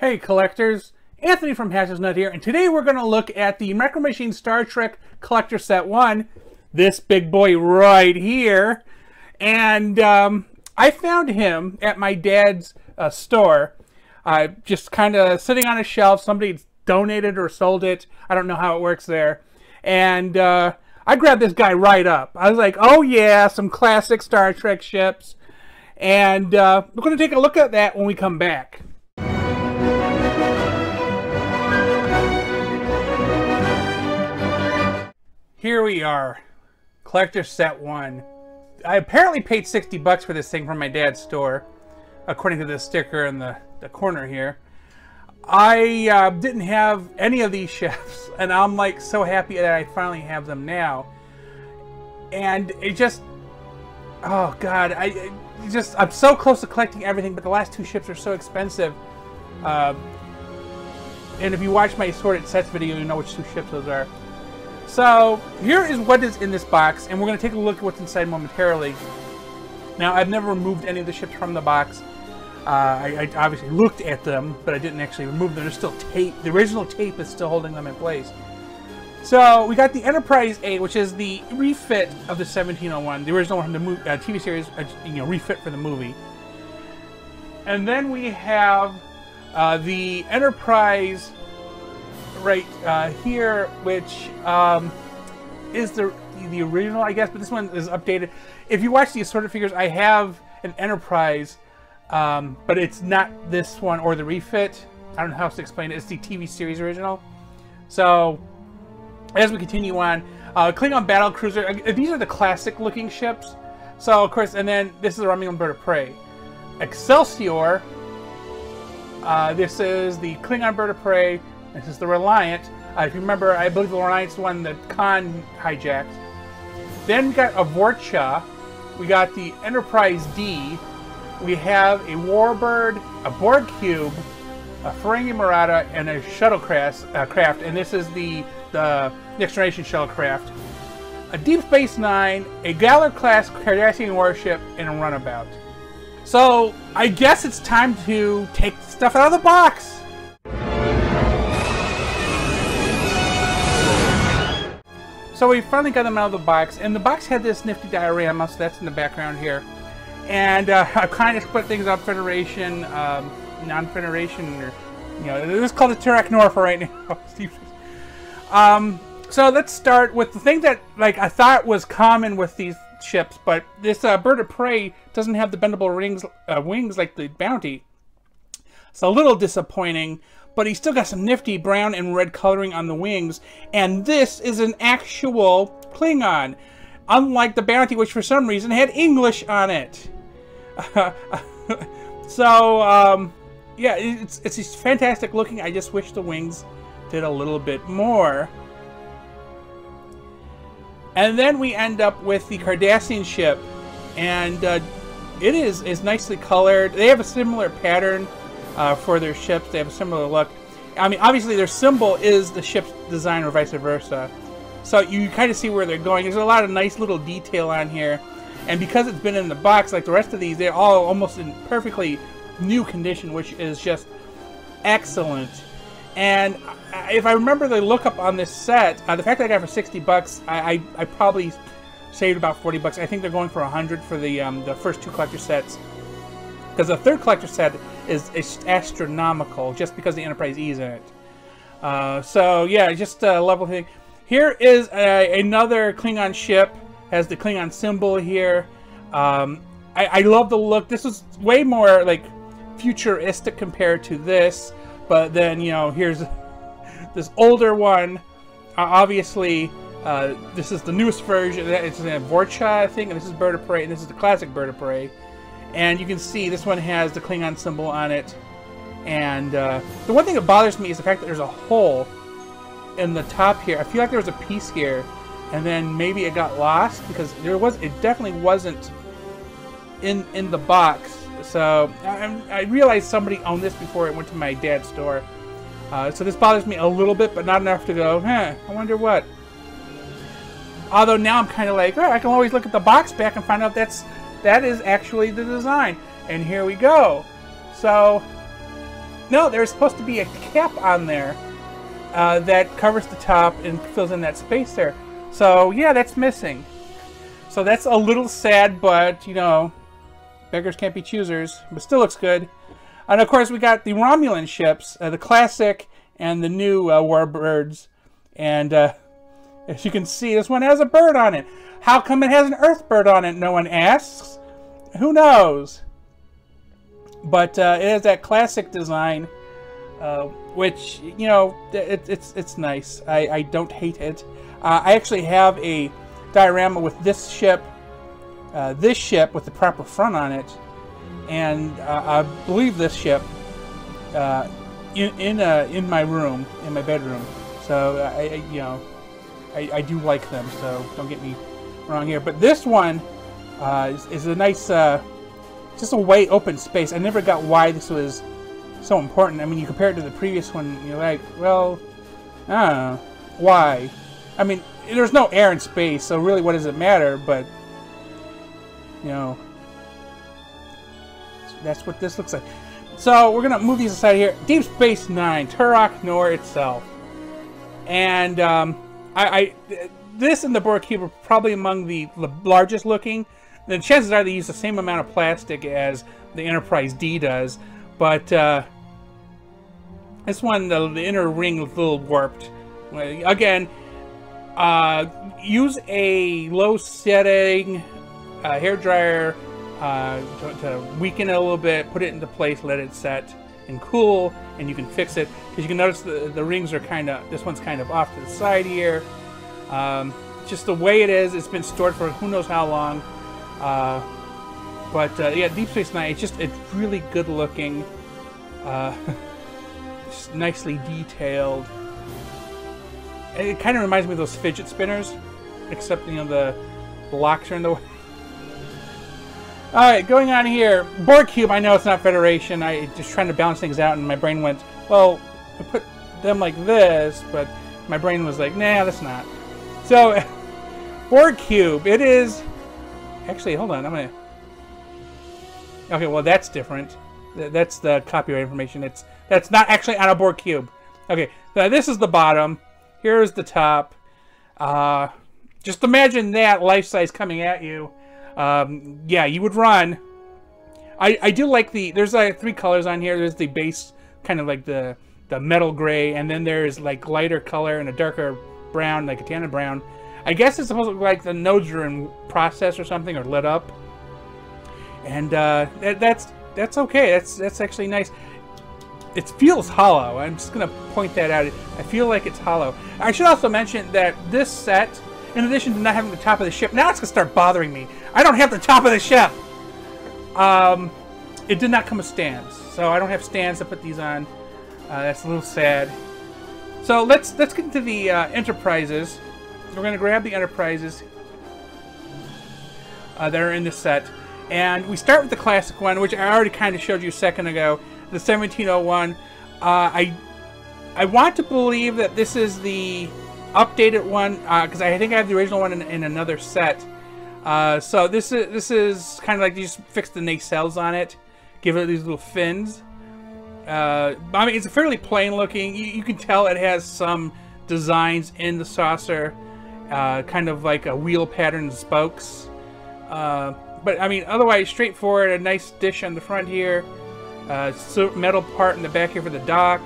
Hey collectors, Anthony from Haslage Net here, and today we're going to look at the Micro Machine Star Trek Collector Set 1, this big boy right here, and um, I found him at my dad's uh, store, uh, just kind of sitting on a shelf, somebody donated or sold it, I don't know how it works there, and uh, I grabbed this guy right up. I was like, oh yeah, some classic Star Trek ships, and uh, we're going to take a look at that when we come back. Here we are, collector set one. I apparently paid 60 bucks for this thing from my dad's store, according to the sticker in the, the corner here. I uh, didn't have any of these ships, and I'm like so happy that I finally have them now. And it just, oh god, I just I'm so close to collecting everything, but the last two ships are so expensive. Uh, and if you watch my assorted sets video, you know which two ships those are. So here is what is in this box, and we're going to take a look at what's inside momentarily. Now, I've never removed any of the ships from the box. Uh, I, I, obviously looked at them, but I didn't actually remove them. There's still tape. The original tape is still holding them in place. So we got the Enterprise A, which is the refit of the 1701, the original one from the uh, TV series, uh, you know, refit for the movie. And then we have uh, the Enterprise right uh, here, which um, is the the original, I guess, but this one is updated. If you watch the assorted figures, I have an Enterprise, um, but it's not this one or the refit. I don't know how else to explain it. It's the TV series original. So, as we continue on, uh, Klingon battle cruiser. Uh, these are the classic looking ships. So, of course, and then this is the Romulan bird of prey. Excelsior. Uh, this is the Klingon bird of prey. This is the Reliant. Uh, if you remember, I believe the Reliant's the one that Khan hijacked. Then we got a Vorcha. We got the Enterprise D. We have a Warbird, a Borg Cube, a Ferengi Marauder, and a shuttlecraft. Uh, craft, and this is the the Next Generation shuttlecraft. A Deep Space Nine, a Galor class Cardassian warship, and a runabout. So I guess it's time to take stuff out of the box. So we finally got them out of the box, and the box had this nifty diorama, so that's in the background here. And uh, I kind of split things up, Federation, um, non-Federation, or, you know, this is called the Terok Nor for right now. um, so let's start with the thing that, like, I thought was common with these ships, but this uh, bird of prey doesn't have the bendable rings, uh, wings like the Bounty. It's a little disappointing, but he's still got some nifty brown and red coloring on the wings. And this is an actual Klingon, unlike the Bounty, which for some reason had English on it. so, um, yeah, it's, it's fantastic looking. I just wish the wings did a little bit more. And then we end up with the Cardassian ship, and uh, it is is nicely colored. They have a similar pattern uh, for their ships. They have a similar look. I mean, obviously their symbol is the ship's design or vice versa. So you kind of see where they're going. There's a lot of nice little detail on here. And because it's been in the box, like the rest of these, they're all almost in perfectly new condition, which is just excellent. And if I remember the lookup on this set, uh, the fact that I got for 60 bucks, I, I, I, probably saved about 40 bucks. I think they're going for 100 for the um, the first two collector sets. Because the third collector set is, is astronomical just because the Enterprise E is in it. Uh, so yeah, just a level thing. Here is a, another Klingon ship. Has the Klingon symbol here. Um, I, I love the look. This is way more like futuristic compared to this. But then you know, here's this older one. Uh, obviously, uh, this is the newest version. It's a Vorcha, I think, and this is Bird of Prey, and this is the classic Bird of Prey. And you can see this one has the Klingon symbol on it. And uh, the one thing that bothers me is the fact that there's a hole in the top here. I feel like there was a piece here, and then maybe it got lost because there was. It definitely wasn't in in the box. So I, I realized somebody owned this before it went to my dad's store. Uh, so this bothers me a little bit, but not enough to go, huh, I wonder what. Although now I'm kind of like, oh, I can always look at the box back and find out that's that is actually the design. And here we go. So, no, there's supposed to be a cap on there uh, that covers the top and fills in that space there. So yeah, that's missing. So that's a little sad, but you know, beggars can't be choosers. But still looks good. And of course, we got the Romulan ships, uh, the classic and the new uh, Warbirds. And uh, as you can see, this one has a bird on it. How come it has an Earth bird on it? No one asks. Who knows? But uh, it has that classic design, uh, which you know, it, it's it's nice. I, I don't hate it. Uh, I actually have a diorama with this ship, uh, this ship with the proper front on it, and uh, I believe this ship uh, in in in my room, in my bedroom. So I, I you know, I, I, do like them. So don't get me wrong here. But this one uh, is, is, a nice, uh, just a white open space. I never got why this was so important. I mean, you compare it to the previous one, you're like, well, I don't know, why? I mean, there's no air and space, so really, what does it matter? But you know, that's what this looks like. So we're gonna move these aside here. Deep Space Nine, Terok Nor itself, and um, I, I, this and the cube are probably among the largest looking. The chances are they use the same amount of plastic as the Enterprise D does, but uh, this one, the, the inner ring was a little warped. Again, uh, use a low setting uh, hair dryer uh, to, to, weaken it a little bit, put it into place, let it set and cool, and you can fix it. Because you can notice the, the rings are kind of, this one's kind of off to the side here. Um, just the way it is, it's been stored for who knows how long. Uh, but uh, yeah, Deep Space Nine, it's just, it's really good looking. Uh, just nicely detailed. It kind of reminds me of those fidget spinners, except, you know, the, the locks are in the way. Alright, going on here. Borg Cube, I know it's not Federation. I just trying to balance things out, and my brain went, well, I put them like this, but my brain was like, nah, that's not. So, Borg Cube, it is... Actually, hold on, I'm gonna... Okay, well, that's different. That's the copyright information. It's That's not actually on a Borg Cube. Okay, so this is the bottom. Here's the top. Uh, just imagine that life-size coming at you. Um, yeah, you would run. I, I do like the, there's like three colors on here. There's the base, kind of like the, the metal gray, and then there's like lighter color and a darker brown, like a tannin brown. I guess it's supposed to look like the nodes are in process or something, or lit up. And uh, that, that's that's okay. That's that's actually nice it feels hollow. I'm just to point that out. I feel like it's hollow. I should also mention that this set, in addition to not having the top of the ship, now it's to start bothering me. I don't have the top of the ship. Um, it did not come with stands, so I don't have stands to put these on. Uh, that's a little sad. So let's let's get into the uh, enterprises. We're to grab the enterprises uh, that are in this set. And we start with the classic one, which I already kind of showed you a second ago the 1701. Uh, I I want to believe that this is the updated one because uh, I think I have the original one in, in another set. Uh, so this is this is kind of like you just fix the nacelles on it, give it these little fins. Uh, I mean, it's a fairly plain looking. You, you, can tell it has some designs in the saucer, uh, kind of like a wheel pattern spokes. Uh, but I mean, otherwise straightforward. A nice dish on the front here. Uh, metal part in the back here for the dock.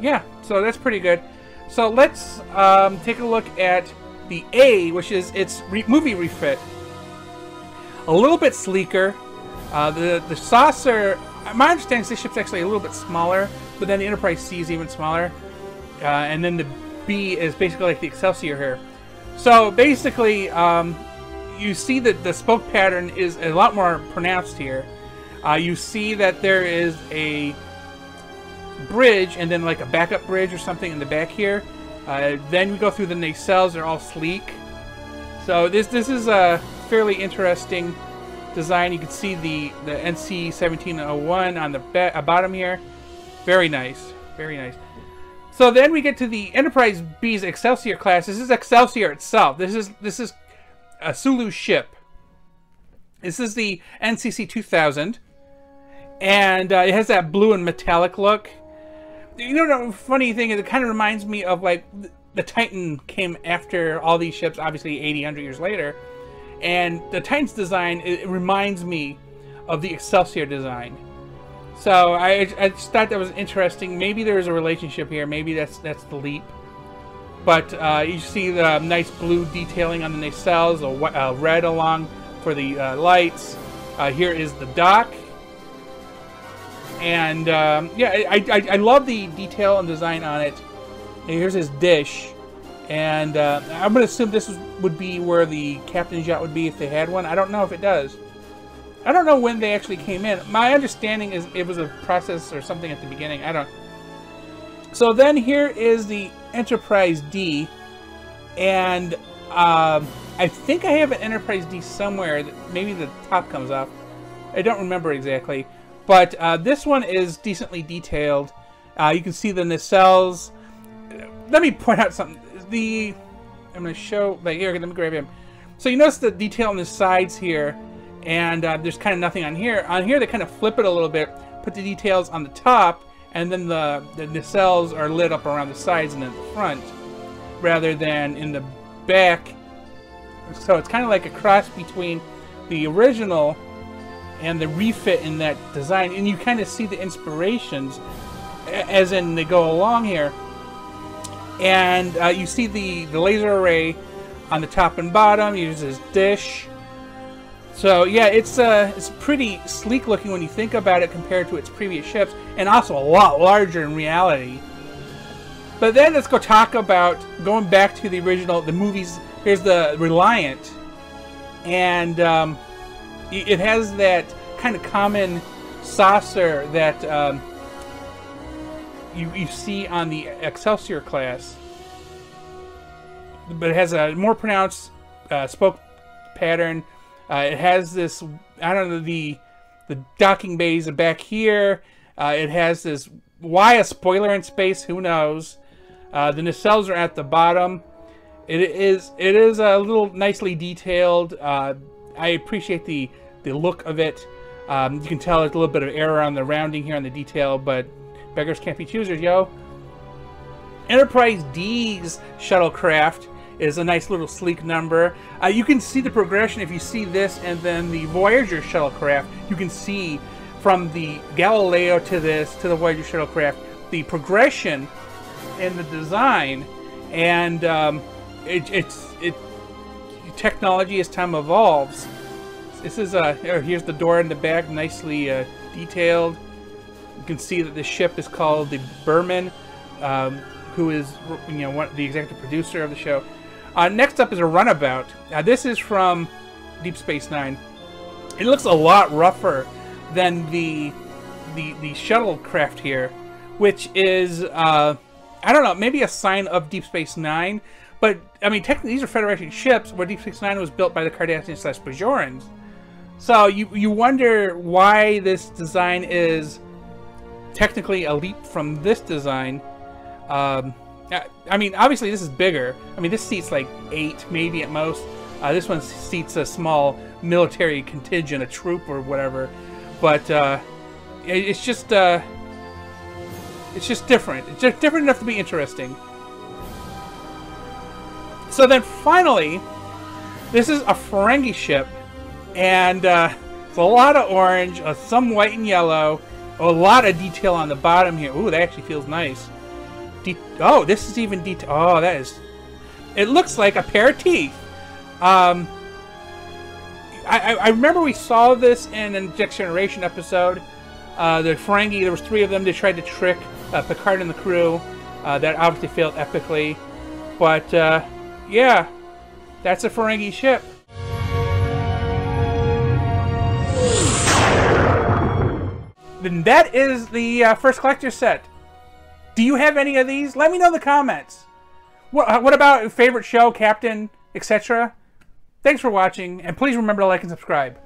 Yeah, so that's pretty good. So let's um, take a look at the A, which is its re movie refit. A little bit sleeker. Uh, the the saucer, my understanding is this ship's actually a little bit smaller, but then the Enterprise C is even smaller. Uh, and then the B is basically like the Excelsior here. So basically, um, you see that the spoke pattern is a lot more pronounced here. Uh, you see that there is a bridge and then like a backup bridge or something in the back here. Uh, then we go through the nacelles; they're all sleek. So this this is a fairly interesting design. You can see the the NC 1701 on the uh, bottom here. Very nice, very nice. So then we get to the Enterprise B's Excelsior class. This is Excelsior itself. This is this is a Sulu ship. This is the NCC 2000. and uh, it has that blue and metallic look. You know, the funny thing is, it kind of reminds me of like the Titan came after all these ships, obviously 80, 100 years later, and the Titan's design it reminds me of the Excelsior design. So I, I just thought that was interesting. Maybe there's a relationship here. Maybe that's that's the leap. But uh, you see the nice blue detailing on the nacelles, a uh, red along for the uh, lights. Uh, here is the dock. And um, yeah, I, I, I, love the detail and design on it. And here's his dish. And uh, I'm going to assume this would be where the captain's yacht would be if they had one. I don't know if it does. I don't know when they actually came in. My understanding is it was a process or something at the beginning. I don't. So then here is the Enterprise D, and um, I think I have an Enterprise D somewhere. That maybe the top comes off. I don't remember exactly, but uh, this one is decently detailed. Uh, you can see the nacelles. Let me point out something. The I'm going to show. Like here, let me grab him. So you notice the detail on the sides here, and uh, there's kind of nothing on here. On here, they kind of flip it a little bit, put the details on the top, and then the, the nacelles are lit up around the sides and in the front rather than in the back so it's kind of like a cross between the original and the refit in that design and you kind of see the inspirations as in they go along here and uh, you see the, the laser array on the top and bottom uses dish so yeah, it's uh, it's pretty sleek looking when you think about it compared to its previous ships, and also a lot larger in reality. But then let's go talk about going back to the original, the movies. Here's the Reliant, and um, it has that kind of common saucer that um, you you see on the Excelsior class, but it has a more pronounced uh, spoke pattern uh, it has this, I don't know, the the docking bays are back here. Uh, it has this, why a spoiler in space? Who knows? Uh, the nacelles are at the bottom. It is it is a little nicely detailed. Uh, I appreciate the the look of it. Um, you can tell there's a little bit of error on the rounding here on the detail, but beggars can't be choosers, yo. Enterprise D's shuttlecraft is a nice little sleek number. Uh, you can see the progression if you see this and then the Voyager shuttlecraft. You can see from the Galileo to this to the Voyager shuttlecraft the progression in the design and um, it, it's it technology as time evolves. This is uh, here's the door in the back, nicely uh, detailed. You can see that the ship is called the Berman, um, who is you know one, the executive producer of the show. Uh, next up is a runabout. Now this is from Deep Space Nine. It looks a lot rougher than the the the shuttlecraft here, which is uh, I don't know, maybe a sign of Deep Space Nine. But I mean, technically, these are Federation ships, where Deep Space Nine was built by the Cardassians slash Bajorans. So you you wonder why this design is technically a leap from this design. Um, I mean, obviously this is bigger. I mean, this seats like eight, maybe at most. Uh, this one seats a small military contingent, a troop or whatever. But uh, it's just uh, it's just different. It's just different enough to be interesting. So then finally, this is a Ferengi ship, and uh, it's a lot of orange, uh, some white and yellow, a lot of detail on the bottom here. Ooh, that actually feels nice. De oh, this is even detail. Oh, that is. It looks like a pair of teeth. Um, I, I remember we saw this in a Next Generation episode. Uh, the Ferengi, there was three of them. They tried to trick uh, Picard and the crew. Uh, that obviously failed epically. But uh, yeah, that's a Ferengi ship. Then that is the uh, first collector set. Do you have any of these? Let me know in the comments. What, uh, what about your favorite show, captain, etc.? Thanks for watching, and please remember to like and subscribe.